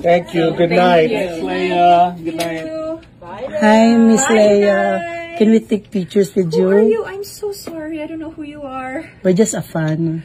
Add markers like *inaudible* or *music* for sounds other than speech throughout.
Thank you. Good night. Leia, good night. Hi, Miss Leia. Can we take pictures with Who are you? you? I'm so sorry. I don't know who you are. We're just a fan.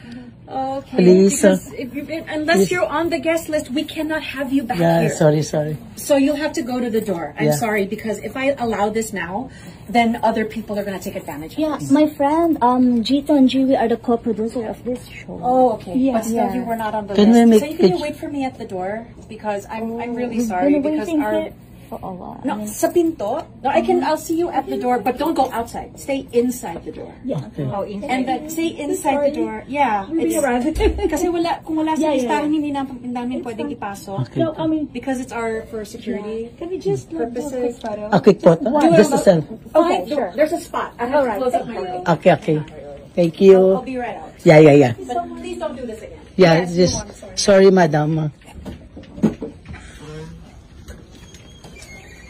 Okay. Please, Because if you, unless you're on the guest list, we cannot have you back Yeah, here. sorry, sorry. So you'll have to go to the door. I'm Yeah. sorry because if I allow this now, then other people are going to take advantage of Yeah, this. my friend um Jito and Jiwi are the co-producer of this show. Oh, okay. Yeah, but still, yeah. you were not on the Can we list. make so you can you wait for me at the door because I'm I'm really sorry because our here for a while. I no mean, sa pinto. No, I can. I'll see you at the door, but don't go outside. Stay inside the door. yeah. Oh, and then stay inside the door. Yeah, it's, *laughs* kasi wala kung wala Yeah, sa yeah, listahan hindi hindi namin pwedeng ipasok Okay. No, I mean, because it's our for security can we just like, do a quick purposes. photo? A quick photo. Just a selfie. Okay, sure. There's a spot. I have to close up my window. Okay, okay. Thank I'll you. be right out. Yeah, yeah, yeah. But please don't do this again. Yeah, Yes, just, you sorry, sorry. madam.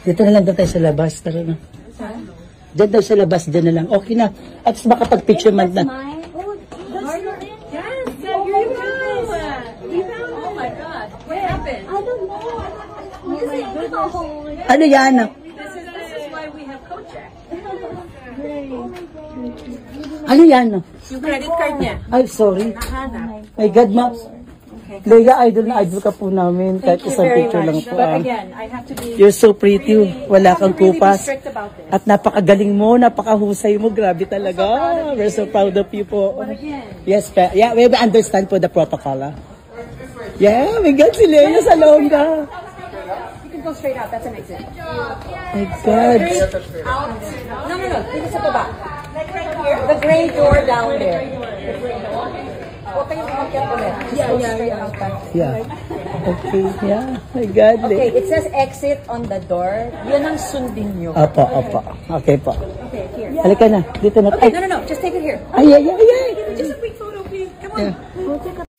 Dito na lang daw tayo sa labas. Tara na. Diyan daw sa labas, diyan na lang. Okay na. At makapag-picture man na. Oh. Oh. Oh. Ano yan? This is this is why we have co-check. *laughs* Ano yan? Yung credit card niya. Ay, sorry. My God, ma. Leia, idol na idol ka po namin. Kahit Thank you isang very picture lang much. po. But ah. again, I have to be. You're so pretty. Wala kang I have to really be kupas. strict about this. At napakagaling mo, napakahusay mo. Grabe talaga. We're so proud of you po. But again, Yes, pa. Yeah, we understand po the protocol. ah. Yeah, my God, si Leia sa longga. you can go straight out. That's an exit. My God. No, no, no. Dito sa baba. The gray door down there. Huwag kayong umakyat ulit. Yeah, yeah, yeah. Yeah. Okay, yeah. My God. Okay, it says exit on the door. Yun ang sundin nyo. Opo, opo. Okay po. Okay, here. Halika na. Dito na. Okay, Ay, no, no, no. Just take it here. ay, ay, ay, ay. Just a quick photo, please. Come on. Yeah.